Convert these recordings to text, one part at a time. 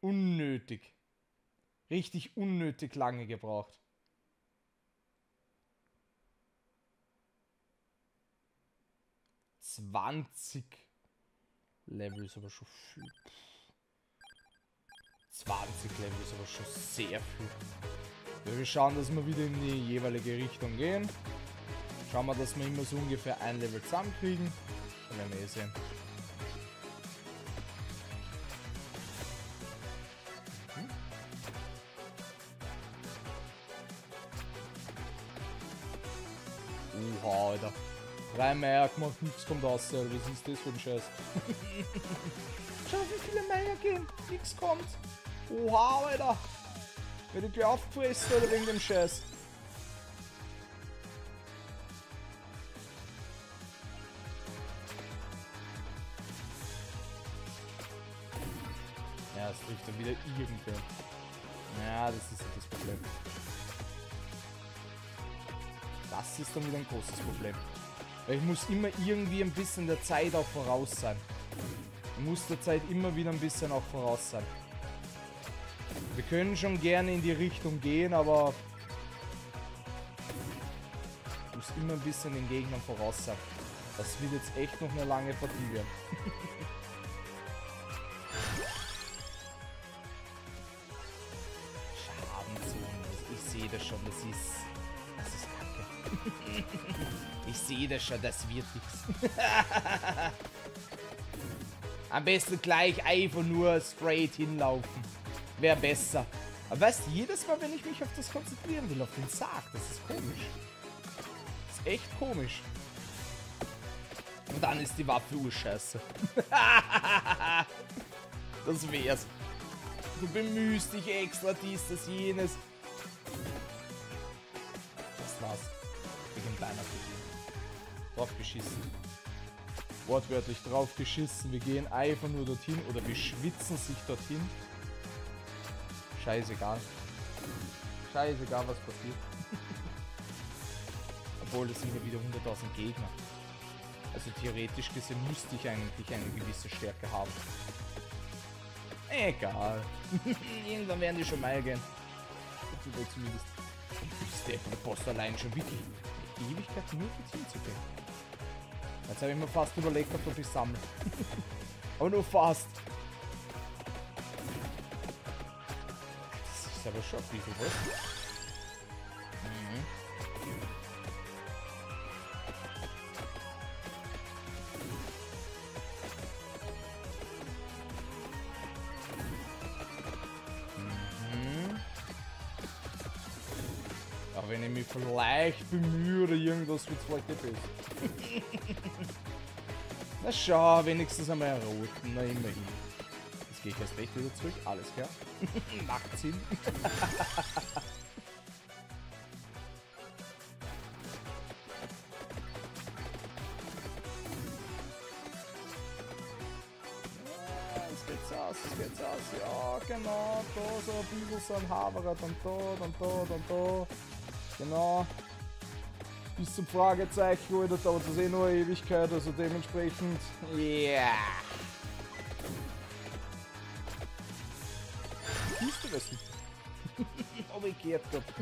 Unnötig. Richtig unnötig lange gebraucht. Zwanzig Level ist aber schon viel. 20 Level ist aber schon sehr viel. wir schauen, dass wir wieder in die jeweilige Richtung gehen. Schauen wir, dass wir immer so ungefähr ein Level zusammenkriegen. Dann werden wir eh sehen. Oha, Alter. Drei Meier gemacht, nichts kommt raus, Alter. Was ist das für ein Scheiß? Schau, wie viele Meier gehen. Nichts kommt. Oha, Alter. Werde ich gleich aufgefressen, oder wegen dem Scheiß. Ja, es trifft dann wieder irgendwo. Ja, das ist das Problem. Das ist dann wieder ein großes Problem. Weil ich muss immer irgendwie ein bisschen der Zeit auch voraus sein. Ich muss der Zeit immer wieder ein bisschen auch voraus sein. Wir können schon gerne in die Richtung gehen, aber ich muss immer ein bisschen den Gegnern voraus sein. Das wird jetzt echt noch eine lange Partie werden. schon, das wird nichts. Am besten gleich einfach nur straight hinlaufen. Wäre besser. Aber weißt du, jedes Mal, wenn ich mich auf das konzentrieren will, auf den Sarg, das ist komisch. Das ist echt komisch. Und dann ist die Waffe urscheiße. das wär's. Du bemühst dich extra dies, das, jenes. Draufgeschissen. Wortwörtlich draufgeschissen. Wir gehen einfach nur dorthin oder wir schwitzen sich dorthin. Scheißegal. Scheißegal, was passiert. Obwohl, das sind ja wieder 100.000 Gegner. Also theoretisch gesehen müsste ich eigentlich eine gewisse Stärke haben. Egal. Irgendwann werden die schon mal gehen. Zumindest. Ist der von Boss allein schon wirklich Ewigkeit nur für zu gehen. Jetzt habe ich mir fast überlegt, ob ich sammle. Aber nur fast. aber schon ein bisschen was. Mhm. Mhm. Wenn ich mich vielleicht bemühe irgendwas, wird es vielleicht nicht besser. Na schau, wenigstens einmal einen roten, na immerhin gehe ich erst recht wieder zurück. Alles klar. Macht Sinn. genau, da so ein bisschen so ein Haberer, dann da, dann da, dann da. Genau. Bis zum Fragezeichen, Alter, dauert das eh nur eine Ewigkeit, also dementsprechend. Ja. Yeah. Kiste wissen. Umgekehrt gehabt.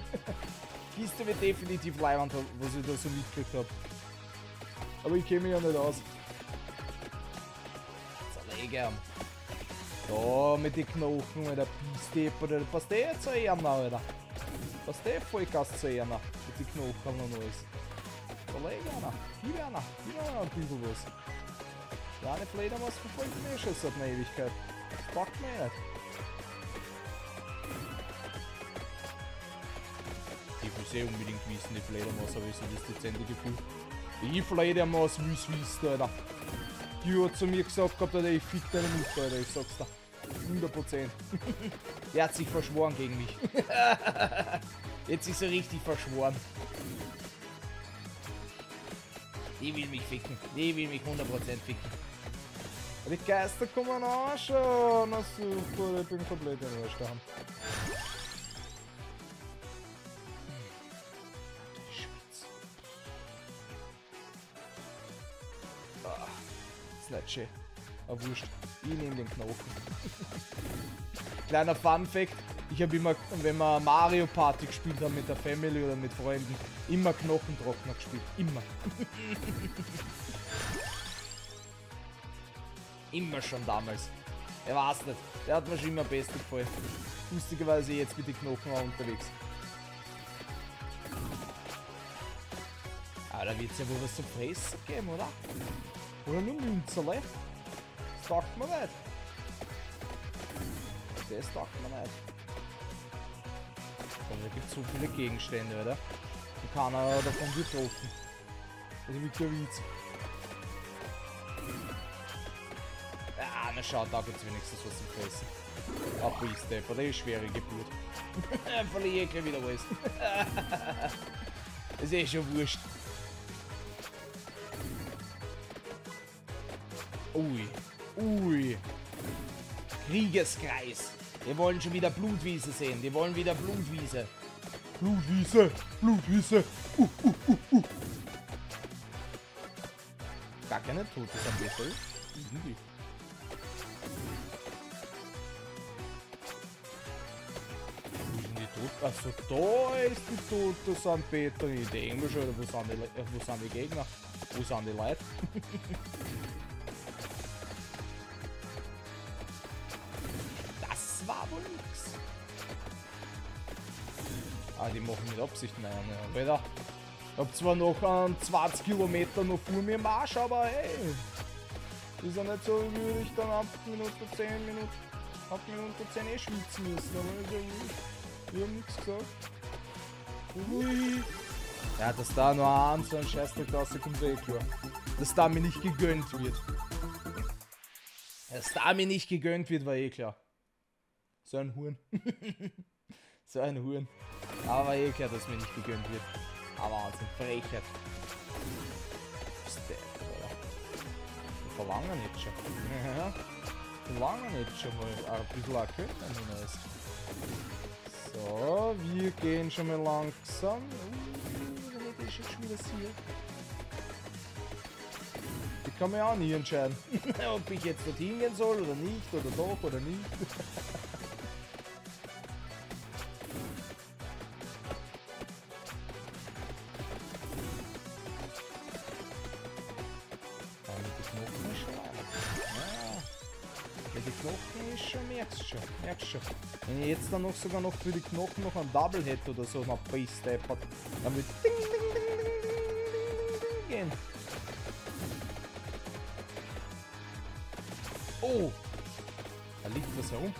Kiste wird definitiv Leihwand, was ich da so mitgekriegt habe. Aber ich mich ja nicht aus. Zerlegen. Da mit den Knochen, Alter. Biestep, oder passt jetzt zu einer, Alter? Passt der Vollgas zu einer? Mit den Knochen und alles. Zerlegen einer. Gib einer. Gib einer ein bisschen was. Verfolgt mich schon seit einer Ewigkeit. Das packt mich nicht. sehr unbedingt wissen, die Fledermaus, aber ich so das dezente Gefühl. Die Fledermaus will es wissen, Alter. Die hat zu mir gesagt gehabt, Alter, ich fick deine Mutter, Alter, ich sag's dir. 100%. Der hat sich verschworen gegen mich. Jetzt ist er richtig verschworen. Die will mich ficken. Die will mich 100% ficken. Die Geister kommen auch schon. Na super, ich bin komplett in Arsch daheim. ist nicht schön. Aber wurscht. Ich nehme den Knochen. Kleiner Fun Fact, ich habe immer, wenn wir Mario Party gespielt haben mit der Family oder mit Freunden, immer Knochentrockner gespielt. Immer. immer schon damals. Er weiß nicht. Der hat mir schon immer am besten gefallen. Lustigerweise jetzt mit den Knochen auch unterwegs. Aber da wird es ja wohl was zu fressen geben, oder? Oder nur Münzerle? Das dachte man nicht. Das dachte man nicht. Aber da gibt es so viele Gegenstände, oder? Und keiner davon getroffen. Also wie kein Witz. Ja, na schau, da gibt es wenigstens was zum Fressen. Ab ist der, der schwere Geburt. Verliere ich gleich wieder das ist eh schon wurscht. Ui. Ui. Kriegeskreis. Wir wollen schon wieder Blutwiese sehen. Wir wollen wieder Blutwiese. Blutwiese. Blutwiese. Uh, uh, uh, uh. Gar keine Tote am Battle. Mhm. Achso, da ist die Tote St. Peter. Ich denke schon, wo sind die, äh, wo sind die Gegner? Wo sind die Leute? Ah, die machen mit Absicht nein, ja. Alter. Ich hab zwar noch um, 20 Kilometer noch vor mir Marsch, aber hey. Ist ja nicht so, wie ich dann ab Minute 10 Minuten, ab Minute 10 eh schwitzen müssen. Aber also, wir haben nichts gesagt. Ui. Ja, dass da nur ein so ein Scheißdreck rauskommt, eh klar. Dass da mir nicht gegönnt wird. Dass da mir nicht gegönnt wird, war eh klar. So ein Huren. so ein Huren. Aber eh klar, dass mir nicht gegönnt wird. Aber Wahnsinn, Frechheit. Verlangen jetzt schon. Verlangen jetzt schon mal ein bisschen ein Können ist. So, wir gehen schon mal langsam. Uh, ist schon wieder hier. Ich kann mir auch nie entscheiden, ob ich jetzt dorthin gehen soll oder nicht, oder doch oder nicht. Wenn ich jetzt dann noch sogar noch für die Knochen noch ein Double hätte oder so, noch Base-Step hat, dann wird ding, ding, ding, ding, ding, ding, gehen. Oh! Da liegt was herum.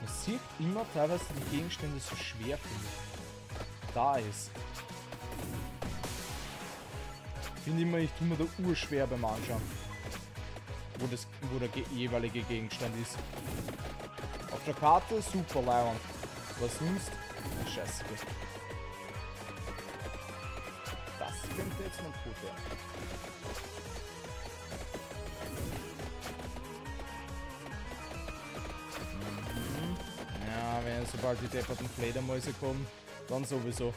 Man sieht immer teilweise die Gegenstände so schwer mich. Da ist. Finde immer, ich tue mir da urschwer beim Anschauen. Wo, das, wo der jeweilige Gegenstand ist. Auf der Karte super leibend. Was sonst? Scheiße. Das könnte jetzt mein Tod werden. Mhm. Ja, wenn sobald die depperten Fledermäuse kommen, dann sowieso.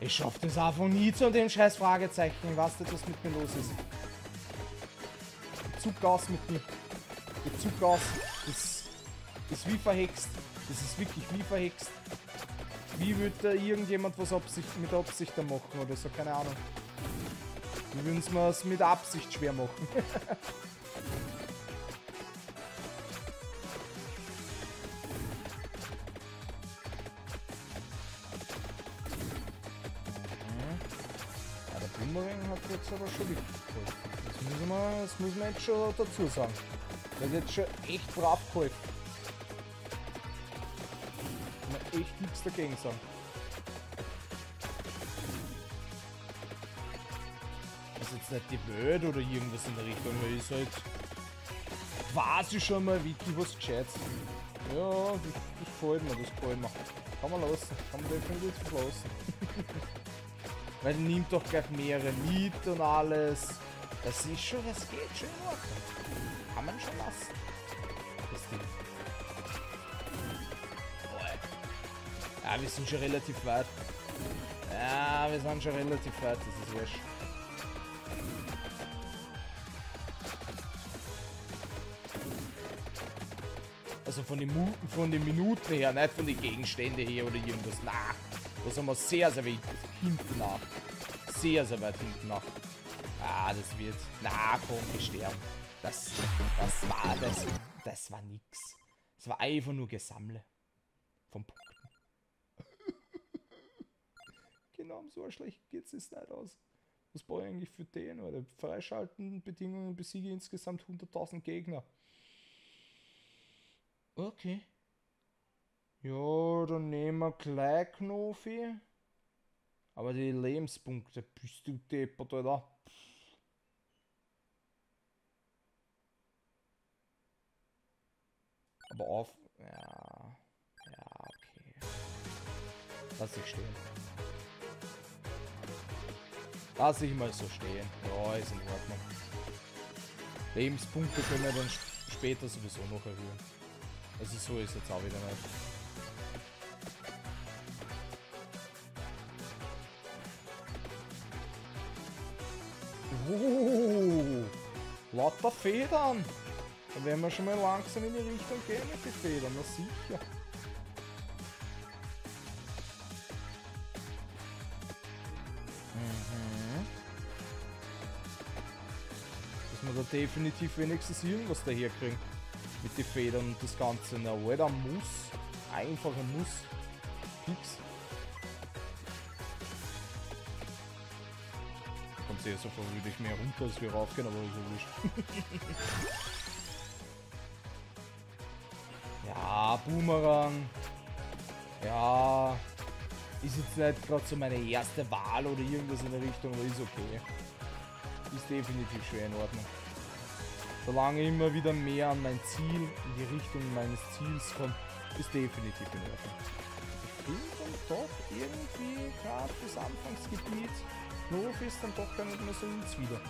Ich schaff das einfach nie zu dem scheiß Fragezeichen. Was weißt was mit mir los ist? Zuggas mit mir. Der Zuggas ist, ist wie verhext. Das ist wirklich wie verhext. Wie würde da irgendjemand was Absicht, mit Absicht machen oder so? Keine Ahnung. Wie würden es mit Absicht schwer machen. jetzt aber schon wichtig. Das muss man, das muss man jetzt schon dazu sagen. Das ist jetzt schon echt brav geholfen. Kann man echt nichts dagegen sagen. Das ist jetzt nicht die Welt oder irgendwas in der Richtung, weil ist halt quasi schon mal wirklich was Gescheites. Ja, das, das gefällt mir, das gefällt mir. Kann man lassen, kann man definitiv lassen. Weil die nimmt doch gleich mehrere mit und alles. Das ist schon, das geht schon in Ordnung. Kann man schon lassen. Das Ding. Ja, wir sind schon relativ weit. Ja, wir sind schon relativ weit, das ist wurscht. Also von den, von den Minuten her, nicht von den Gegenständen her oder irgendwas. Na, das haben wir sehr, sehr wichtig hinten nach. Sehr, sehr weit hinten nach. Ah, das wird... Na, komm, wir sterben. Das, das war... Das, das war nix. Es war einfach nur Gesammle. Von Punkten. genau, so schlecht geht es nicht aus. Was brauche ich eigentlich für den? Oder freischalten, Bedingungen, besiege insgesamt 100.000 Gegner. Okay. Ja, dann nehmen wir gleich Knofi. Aber die Lebenspunkte, bist du deppert, oder? Aber auf... Ja... Ja, okay. Lass ich stehen. Lass ich mal so stehen. Ja, ist in Ordnung. Lebenspunkte können wir dann später sowieso noch erhöhen. Also so ist jetzt auch wieder nicht. Oh, lauter Federn. Dann werden wir schon mal langsam in die Richtung gehen mit den Federn, na sicher. Mhm. Dass wir da definitiv wenigstens irgendwas daher kriegen. Mit den Federn und das Ganze. Na, Alter, muss. Einfach ein Muss. Fix. Kommt sehr so vor, würde ich mehr runter als wir raufgehen, aber ist ja wurscht. ja, Boomerang. Ja. Ist jetzt nicht gerade so meine erste Wahl oder irgendwas in der Richtung, aber ist okay. Ist definitiv schwer in Ordnung. Solange immer wieder mehr an mein Ziel, in die Richtung meines Ziels kommt, ist definitiv in Ordnung. Ich finde dann doch irgendwie gerade das Anfangsgebiet Knopf ist dann doch gar nicht mehr so ins wieder.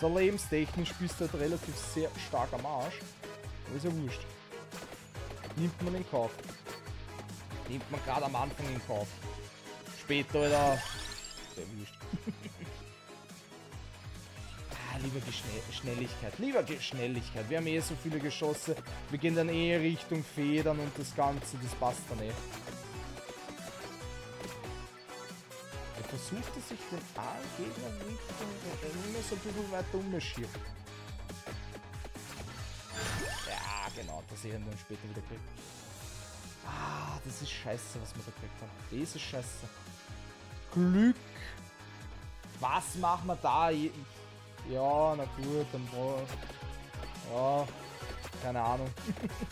So lebenstechnisch bist du halt relativ sehr stark am Arsch. Aber ist ja wurscht. Nimmt man in Kauf. Nimmt man gerade am Anfang in Kauf. Später oder... Sehr wurscht. lieber die Schnelligkeit. Lieber die Schnelligkeit. Wir haben eh so viele Geschosse. Wir gehen dann eh Richtung Federn und das Ganze, das passt dann eh. Er versuchte sich den A-Gegner Richtung immer so ein bisschen weiter ummarschiert. Ja, genau, dass ich ihn dann später wieder kriege. Ah, das ist scheiße, was wir da gekriegt haben. Das ist scheiße. Glück. Was machen wir da? Ja, na gut, dann war. Ja, keine Ahnung.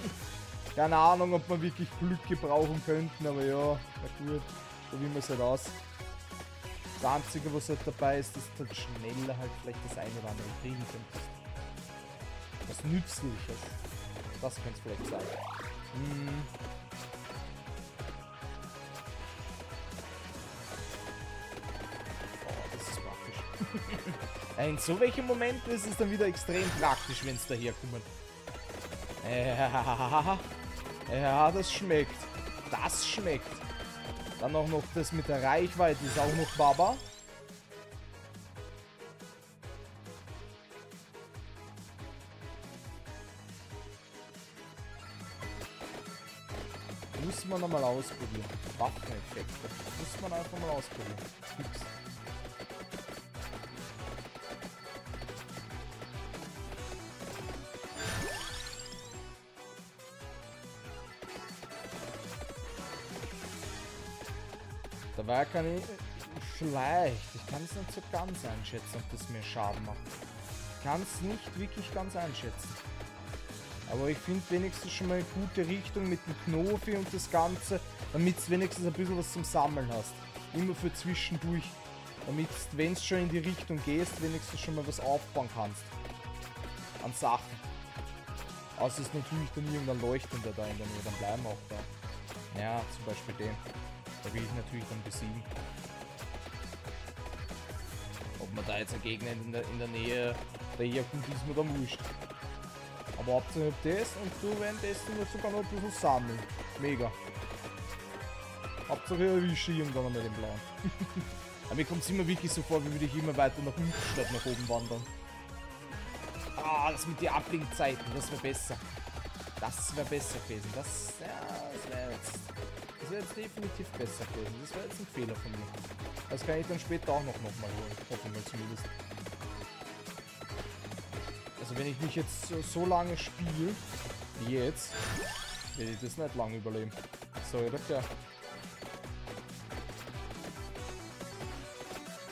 keine Ahnung, ob wir wirklich Glück gebrauchen könnten, aber ja, na gut, probieren wir es halt aus. Das Einzige, was halt dabei ist, dass du halt schneller halt vielleicht das eine oder andere kriegen könntest. Was Nützliches. Das könnte es vielleicht sein. Hm. Oh, das ist praktisch. In so welchen Momenten ist es dann wieder extrem praktisch, wenn es daherkommt. Ja, ja, das schmeckt. Das schmeckt. Dann auch noch das mit der Reichweite ist auch noch Baba. Muss man nochmal ausprobieren. Waffeneffekte. Muss man einfach mal ausprobieren. Fix. Dabei kann ich vielleicht, ich kann es nicht so ganz einschätzen, ob das mir Schaden macht. Ich kann es nicht wirklich ganz einschätzen. Aber ich finde wenigstens schon mal eine gute Richtung mit dem Knofi und das Ganze, damit du wenigstens ein bisschen was zum Sammeln hast. Immer für zwischendurch. Damit, wenn es schon in die Richtung gehst, wenigstens schon mal was aufbauen kannst. An Sachen. Außer es ist natürlich dann irgendein Leuchtender da in der Nähe, dann bleiben wir auch da. Ja, zum Beispiel den. Will ich natürlich dann besiegen. Ob man da jetzt ein Gegner in der, in der Nähe daherkommt, ist mir dann wurscht. Aber Hauptsache das und du währenddessen jetzt sogar noch ein bisschen sammeln. Mega. Hauptsache erwische ich irgendwann einmal den Blauen. Aber mir kommt es immer wirklich so vor, wie würde ich immer weiter nach unten statt nach oben wandern. Ah, das mit den Ablenkzeiten, das wäre besser. Das wäre besser gewesen. Das, ja, das wäre jetzt, das wäre jetzt definitiv besser gewesen. Das wäre jetzt ein Fehler von mir. Das kann ich dann später auch noch, noch mal holen. Hoffen wir zumindest. Also wenn ich mich jetzt so, lange spiele, wie jetzt, werde ich das nicht lange überleben. So, ja, klar.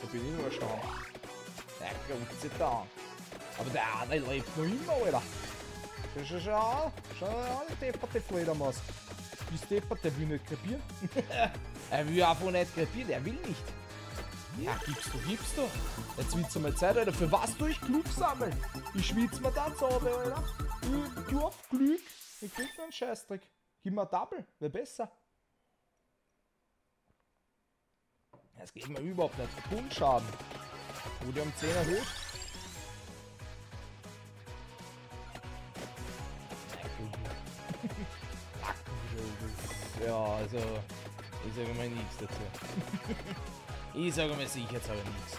Da bin ich nur schon. Ja, Gott sei Dank. Aber der eine lebt noch immer, Alter. Schau, schau, schau. Schau, die depperte Fledermaus. Bist deppert, der will nicht krepieren. er will einfach nicht krepieren, der will nicht. Ja, gibst du, gibst du. Jetzt wird's mal Zeit, Alter. Für was tue ich Glück sammeln? Ich schwitze mir dann so, Alter. Ich auf Glück. Ich krieg nur einen Scheißdreck. Gib mir Double, wäre besser. Das geht mir überhaupt nicht. Kunstschaden. Wurde um 10 erhöht. Ja, also, ich sage mal nichts dazu. ich sage mal sicher jetzt aber nichts.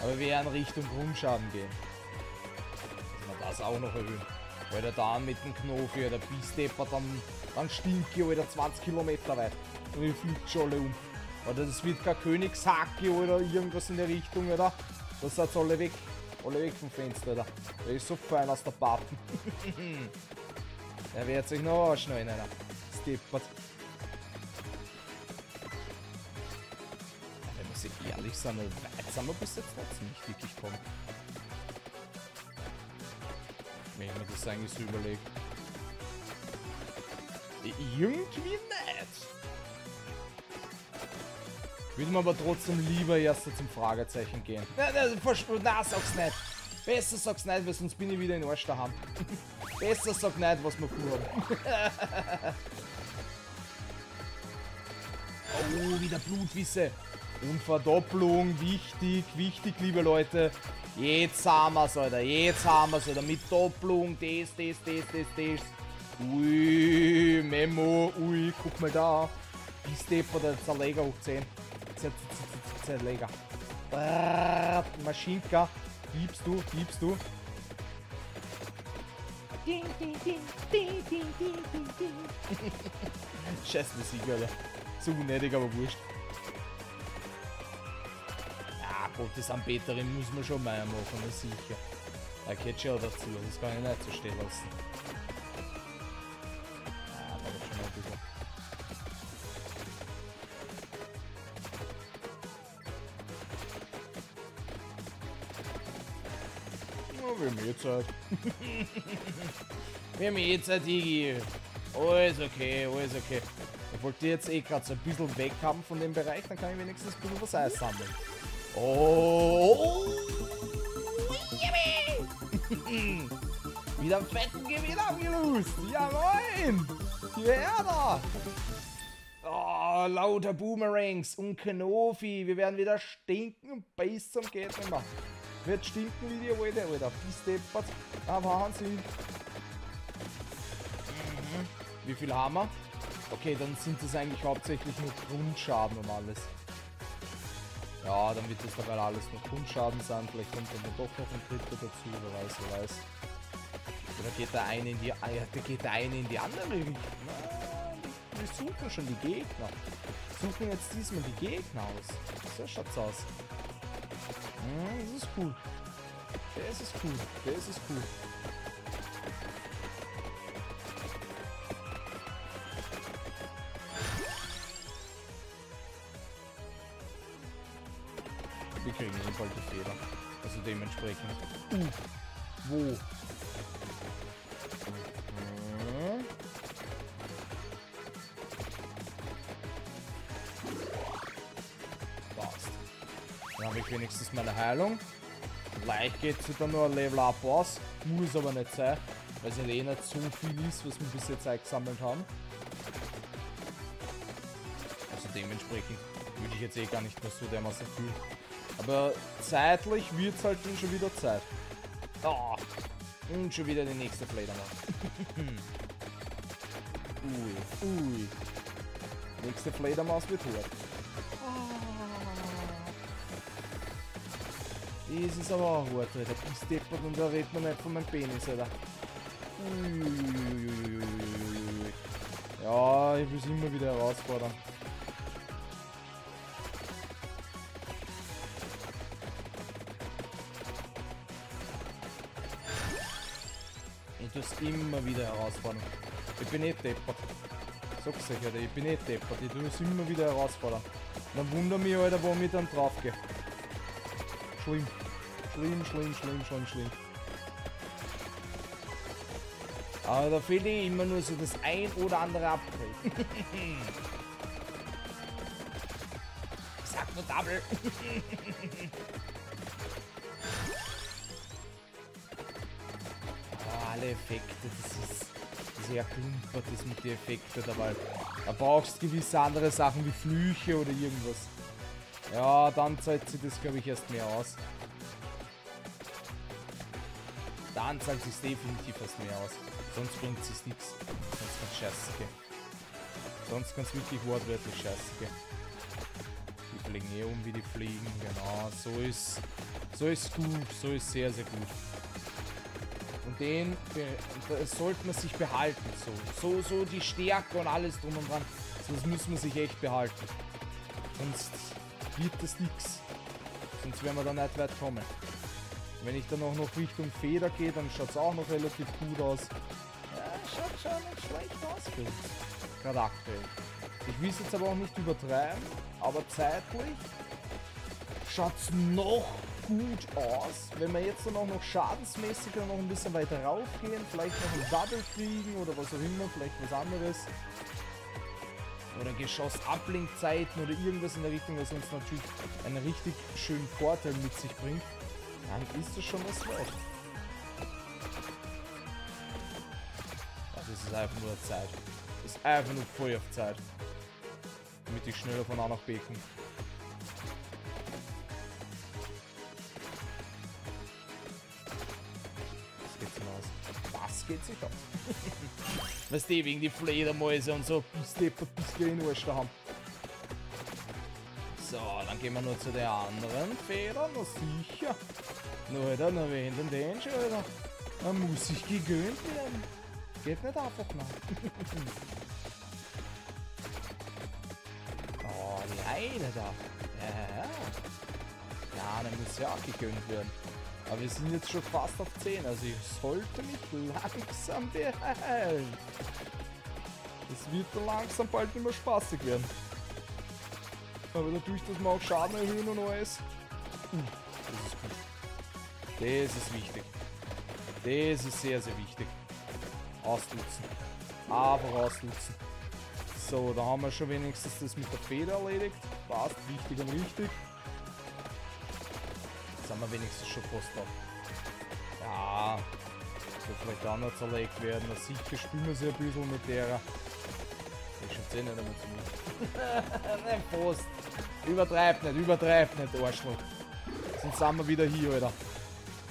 Aber wir werden Richtung Grundschaden gehen. Dass wir das auch noch erhöhen. Weil der da mit dem Knofi oder Biestepper, dann, dann stinkt ich wieder 20 Kilometer weit. Und ich fliegt schon alle um. Oder das wird kein Königshacke oder irgendwas in der Richtung, oder? Das seid alle weg. Alle weg vom Fenster, oder? Der ist so fein aus der Pappen. der wird sich noch einer. Steppert. Wenn wir sich ehrlich sind, weit sind wir bis jetzt trotzdem nicht wirklich kommen. Wenn ich mir das eigentlich so überlege. Irgendwie nicht. Würde man aber trotzdem lieber erst zum Fragezeichen gehen. Na, na, na, sag's nicht. Besser sag's nicht, weil sonst bin ich wieder in Arsch daheim. Besser sag nicht, was wir vorhaben. oh, wieder Blutwisse. Und Verdopplung, wichtig, wichtig, liebe Leute. Jetzt haben wir's, Alter. Jetzt haben wir's, Alter. Mit Doppelung, das, das, das, das, das. Ui, Memo, ui, guck mal da. Bis Depp oder Zerleger hoch 10. Zerleger. Maschinka. Liebst du, liebst du. Scheiß Musik, Alter. So unnötig, aber wurscht. Ja, Gottesanbeterin muss man schon mehr machen, das sicher. Da geht schon dazu, das kann ich nicht so stehen lassen. wir haben eh Zeit. wir haben eh Zeit, Digi. Alles okay, alles okay. Ich wollte jetzt eh gerade so ein bisschen weg haben von dem Bereich, dann kann ich wenigstens ein bisschen was Eis sammeln. Oh! Wieder einen fetten Gewinn abgelöst! Ja moin! Hierher da! Oh, lauter Boomerangs und Knofi. Wir werden wieder stinken bis zum geht nicht mehr. Wird stinken wie die alte, Alter. Bis deppert. Ah, Wahnsinn. Mhm. Wie viel haben wir? Okay, dann sind das eigentlich hauptsächlich nur Grundschaden und alles. Ja, dann wird das dabei alles nur Grundschaden sein. Vielleicht kommt dann doch noch ein dritter dazu, wer weiß, wer weiß. Oder geht der eine in die, ah, ja, der geht der eine in die andere Richtung. wir suchen schon die Gegner. Suchen jetzt diesmal die Gegner aus. So schaut's aus. Ja, das ist cool. Das ist cool. Das ist cool. Kriegen jedenfalls die Fehler. Also dementsprechend. Uh, wo? ich wenigstens meine Heilung. Vielleicht geht sie dann nur ein Level Up aus. Muss aber nicht sein, weil es eh nicht so viel ist, was wir bis jetzt eingesammelt haben. Also dementsprechend würde ich jetzt eh gar nicht mehr so dermaßen viel. Aber zeitlich wird es halt dann schon wieder Zeit. Oh, und schon wieder die nächste Fledermaus. ui, ui. Nächste Fledermaus wird hart. Das ist aber auch hart, Alter. Bist deppert und da redet man nicht von meinem Penis, Alter. Uiuiuiuiuiuiui. Ja, ich will es immer wieder herausfordern. Immer wieder herausfordern. Ich bin nicht deppert. Sag's euch, Alter, ich bin nicht deppert. Ich tue es immer wieder herausfordern. Dann wundert mich, Alter, warum ich dann draufgehe. Schlimm. Schlimm, schlimm, schlimm, schlimm, schlimm. Aber da fehlt eh immer nur so das ein oder andere Upgrade. Sag nur Double. alle Effekte, das ist sehr klumpert das mit den Effekten dabei. Da brauchst du gewisse andere Sachen wie Flüche oder irgendwas. Ja, dann zahlt sich das glaube ich erst mehr aus. Dann zahlt sich definitiv erst mehr aus. Sonst bringt es nichts. Sonst kann scheiße gehen. Sonst kann es wirklich wortwörtlich scheiße gehen. Die fliegen eh um wie die fliegen, genau. So ist, so ist gut, so ist sehr, sehr gut. Den sollte man sich behalten. So. so, so die Stärke und alles drum und dran. Das muss man sich echt behalten. Sonst wird das nichts. Sonst werden wir da nicht weit kommen. Wenn ich dann auch noch Richtung Feder gehe, dann schaut es auch noch relativ gut aus. Ja, schaut schon nicht schlecht aus für uns. Gerade aktuell. Ich will es jetzt aber auch nicht übertreiben, aber zeitlich schaut es noch gut aus. Wenn wir jetzt dann auch noch schadensmäßig noch ein bisschen weiter raufgehen, vielleicht noch ein Double kriegen oder was auch immer, vielleicht was anderes. Oder Geschoss-Ablink-Zeiten oder irgendwas in der Richtung, was uns natürlich einen richtig schönen Vorteil mit sich bringt. Dann ist es schon was wert. Das ist einfach nur Zeit. Das ist einfach nur voll auf Zeit. Damit ich schneller von A nach B komme. Weißt du, wegen die Fledermäuse und so, die bis die in Arsch haben. So, dann gehen wir nur zu der anderen Feder, na sicher. Nur wen denn den schon, Alter? Da muss ich gegönnt werden. Geht nicht einfach nach. oh, die eine da. Ja, ja. Ja, dann muss ja auch gegönnt werden. Aber wir sind jetzt schon fast auf 10, also ich sollte mich langsam beeilen. Es wird langsam bald nicht mehr spaßig werden. Aber dadurch, dass wir auch Schaden erhöhen und alles. Das ist gut. Das ist wichtig. Das ist sehr, sehr wichtig. Ausnutzen. Aber ausnutzen. So, da haben wir schon wenigstens das mit der Feder erledigt. Passt, wichtig und richtig. Haben wir wenigstens schon fast da. Ja. Soll vielleicht auch noch zerlegt werden. Na sicher spielen wir sie ein bisschen mit der. Ich schon 10 nicht einmal zu mir. Nein, Post. Übertreibt nicht, übertreibt nicht, Arschloch. Sonst sind wir wieder hier, Alter.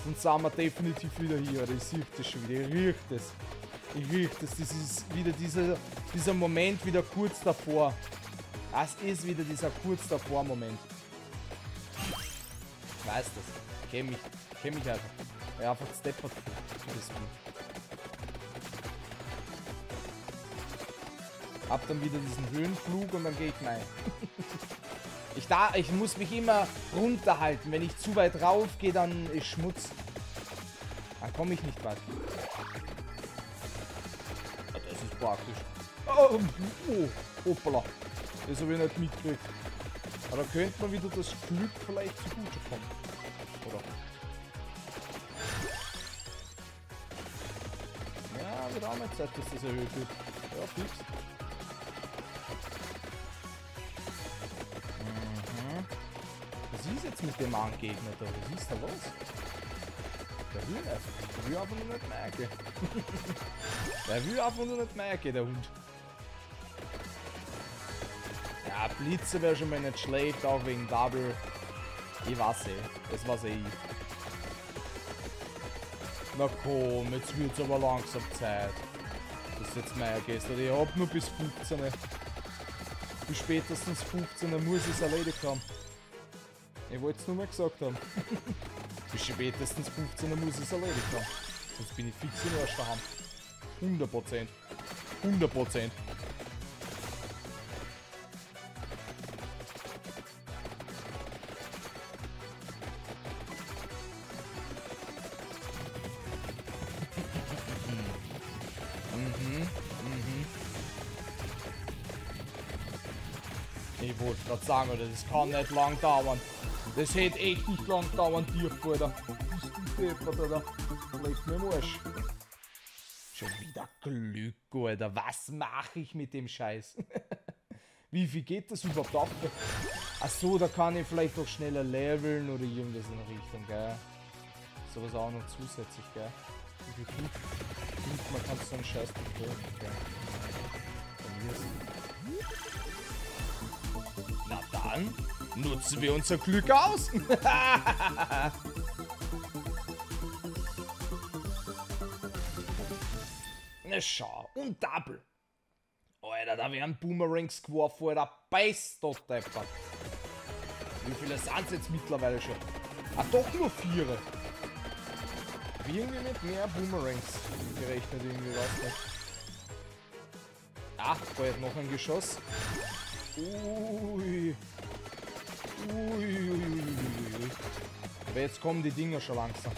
Sonst sind wir definitiv wieder hier, Alter. Ich sehe das schon wieder, ich riech das. Ich riech das, das ist wieder dieser, dieser Moment wieder kurz davor. Das ist wieder dieser kurz davor Moment. Weiß das. Ich kenn mich. Ich kenn mich einfach. Ja, einfach steppert. Das gut. Hab dann wieder diesen Höhenflug und dann gehe ich rein. ich, da, ich muss mich immer runterhalten. Wenn ich zu weit rauf gehe, dann ist Schmutz. Dann komme ich nicht weit. Ja, das ist praktisch. Oh, oh, hoppala. Das habe ich nicht mitgekriegt. Aber da könnte man wieder das Glück vielleicht zugute kommen. Mal Zeit, dass das erhöht wird. Ja, fix. Mhm. Was ist jetzt mit dem Angegner da? Was ist da los? Der will nicht. Der will einfach nur nicht merken. der will einfach nur nicht merken, der Hund. Ja, Blitze wäre schon mal nicht schlecht, auch wegen Double. Ich weiß eh. Das war's eh ich. Na komm, jetzt wird's aber langsam Zeit. Das ist jetzt mein gestern. Ich hab nur bis 15. Bis spätestens 15 muss ich es erledigt haben. Ich wollte es nur mal gesagt haben. bis spätestens 15 muss ich es erledigt haben. Sonst bin ich fix in Arsch daheim. 100 Prozent. 100 wollte gerade sagen, oder das kann nicht lang dauern. Das hätte echt nicht lang dauern dürfen, Alter. Bist du deppert, Alter. Leg mir im Arsch. Schon wieder Glück, Alter. Was mache ich mit dem Scheiß? Wie viel geht das überhaupt ab? Achso, da kann ich vielleicht auch schneller leveln oder irgendwas in der Richtung, gell? Sowas auch noch zusätzlich, gell? Wie viel Glück man kann so einen Scheiß nicht gell? Dann, nutzen wir unser Glück aus. Na schau, und Double. Alter, da werden Boomerangs geworfen, Alter. Beiß doch, Deppert. Wie viele sind es jetzt mittlerweile schon? Ah, doch nur vier. Wie irgendwie mit mehr Boomerangs gerechnet, irgendwie, weiß nicht. Ach, bald noch ein Geschoss. Ui. Ui, ui, ui. Aber jetzt kommen die Dinger schon langsam.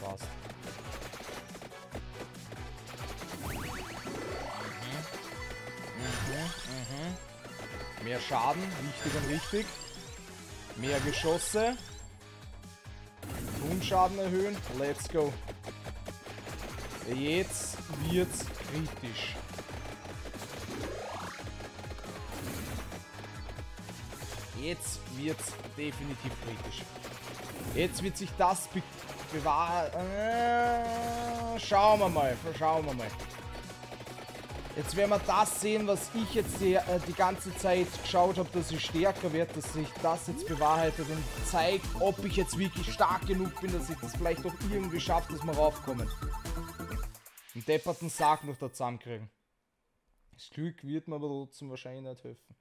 Passt. Mhm, mhm. Mehr Schaden, wichtig und richtig. Mehr Geschosse. Grundschaden erhöhen. Let's go. Jetzt wird's kritisch. Jetzt wird's definitiv kritisch. Jetzt wird sich das be bewahren. Äh, schauen wir mal, schauen wir mal. Jetzt werden wir das sehen, was ich jetzt die, äh, die ganze Zeit geschaut habe, dass ich stärker werde, dass sich das jetzt bewahrheitet und zeigt, ob ich jetzt wirklich stark genug bin, dass ich das vielleicht auch irgendwie schaffe, dass wir raufkommen. Depperten Sarg noch da zusammenkriegen. Das Glück wird mir aber trotzdem wahrscheinlich nicht helfen.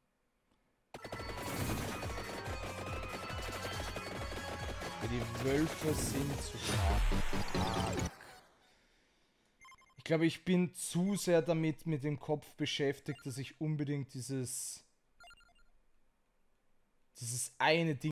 Die Wölfe sind zu stark. Ich glaube, ich bin zu sehr damit mit dem Kopf beschäftigt, dass ich unbedingt dieses dieses eine Ding